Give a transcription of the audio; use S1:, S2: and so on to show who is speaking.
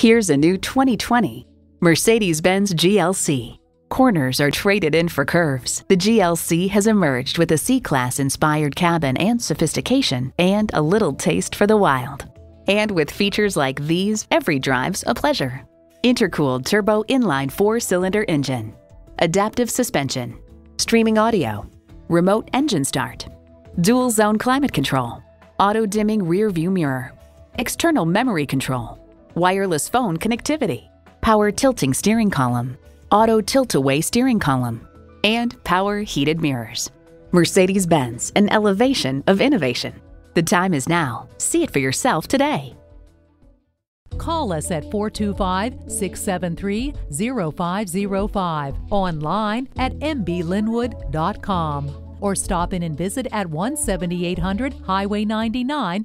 S1: Here's a new 2020 Mercedes-Benz GLC. Corners are traded in for curves. The GLC has emerged with a C-Class inspired cabin and sophistication and a little taste for the wild. And with features like these, every drive's a pleasure. Intercooled turbo inline four-cylinder engine, adaptive suspension, streaming audio, remote engine start, dual zone climate control, auto dimming rear view mirror, external memory control, wireless phone connectivity, power tilting steering column, auto tilt-away steering column, and power heated mirrors. Mercedes-Benz, an elevation of innovation. The time is now. See it for yourself today.
S2: Call us at 425 673 0505, online at mblynnwood.com, or stop in and visit at 17800 Highway 99